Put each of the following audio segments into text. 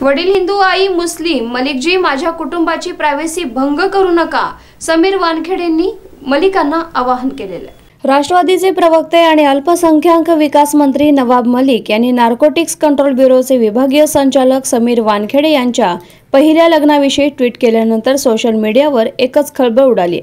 वडील हिंदू आई मुस्लिम मलिकजी माझ्या कुटुंबाची प्रायव्हसी भंग करू नका समीर वानखेडेंनी मलिकांना आवाहन केलेलं आहे. राष्ट्रवादीचे प्रवक्ते आणि अल्पसंख्याक विकास मंत्री नवाब मलिक यांनी नार्कोटिक्स कंट्रोल ब्युरोचे विभागीय संचालक समीर वानखेडे यांच्या पहिल्या लग्नाविषयी ट्विट केल्यानंतर सोशल मीडियावर एकच खळबळ उडाली.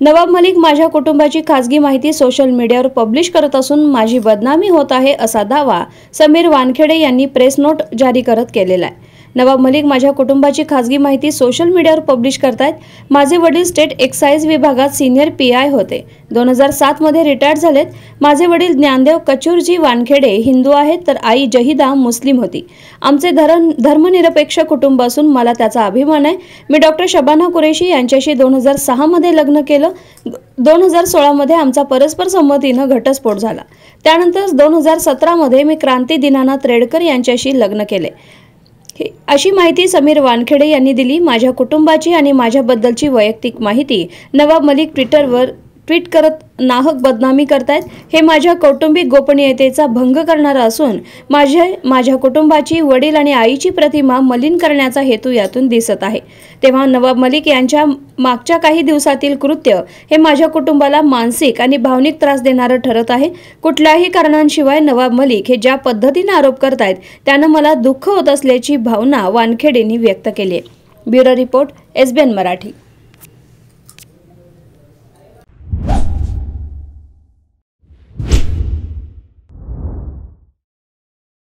नवाब मलिक माझ्या कुटुंबाची खासगी माहिती सोशल मीडियावर पब्लिश करत असून माझी बदनामी होत आहे असा दावा समीर वानखेडे यांनी प्रेस नोट जारी करत केलेला आहे. नवाब मलिक माझ्या कुटुंबाची खासगी माहिती सोशल मीडियावर पब्लिश करतायत. माझे वडील स्टेट एक्साईज विभागात सिनियर पी आय होते. दोन हजार सातमध्ये रिटायर्ड झालेत. माझे वडील ज्ञानदेव कचूरजी वानखेडे हिंदू आहेत तर आई जहिदा मुस्लिम होती. आमचे धरण धर्मनिरपेक्ष कुटुंब असून मला त्याचा अभिमान आहे. मी डॉक्टर शबाना कुरेशी यांच्याशी दोन हजार सहामध्ये लग्न केलं. दोन हजार सोळामध्ये आमचा परस्पर संमतीनं घटस्फोट झाला. त्यानंतर दोन हजार सतरामध्ये मी क्रांती दिनानाथ रेडकर यांच्याशी लग्न केले. अशी माहिती समीर वानखेडे यांनी दिली. माझ्या कुटुंबाची आणि माझ्याबद्दलची वैयक्तिक माहिती नवाब मलिक ट्विटरवर ट्विट करत नाहक बदनामी करतायत. हे माझ्या कौटुंबिक गोपनीयतेचा भंग करणारं असून माझे माझ्या कुटुंबाची वडील आणि आईची प्रतिमा मलिन करण्याचा हेतू यातून दिसत आहे. तेव्हा नवाब मलिक यांच्या मागच्या काही दिवसातील कृत्य हे माझ्या कुटुंबाला मानसिक आणि भावनिक त्रास देणारं ठरत आहे. कुठल्याही कारणांशिवाय नवाब मलिक हे ज्या पद्धतीने आरोप करतायत त्यानं मला दुःख होत असल्याची भावना वानखेडेंनी व्यक्त केली आहे. Bureau report SBN Marathi.